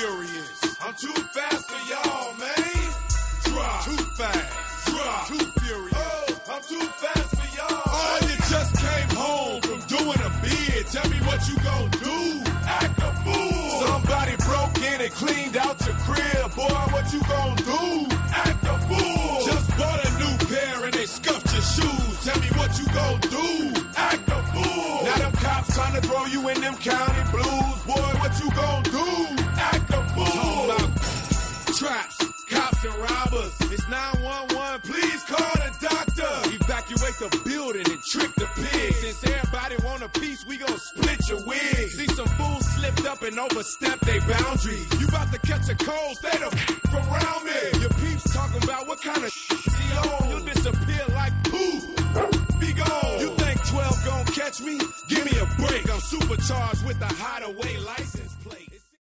furious. I'm too fast for y'all, man. Drop. Too fast. Drop. Too furious. Oh, I'm too fast for y'all. Oh, you just came home from doing a bid. Tell me what you gon' do. Act a fool. Somebody broke in and cleaned out your crib. Boy, what you gon' do? Act a fool. Just bought a new pair and they scuffed your shoes. Tell me what you gon' do. Act a fool. Now them cops trying to throw you in them county traps, cops and robbers. It's 911. Please call the doctor. Evacuate the building and trick the pigs. Since everybody want a piece, we gon' split your wig. See some fools slipped up and overstepped their boundaries. You about to catch a cold, stay the f- around me. Your peeps talking about what kind of she on. You'll disappear like poof. Be gone. You think 12 gon' catch me? Give me a break. I'm supercharged with a hideaway license.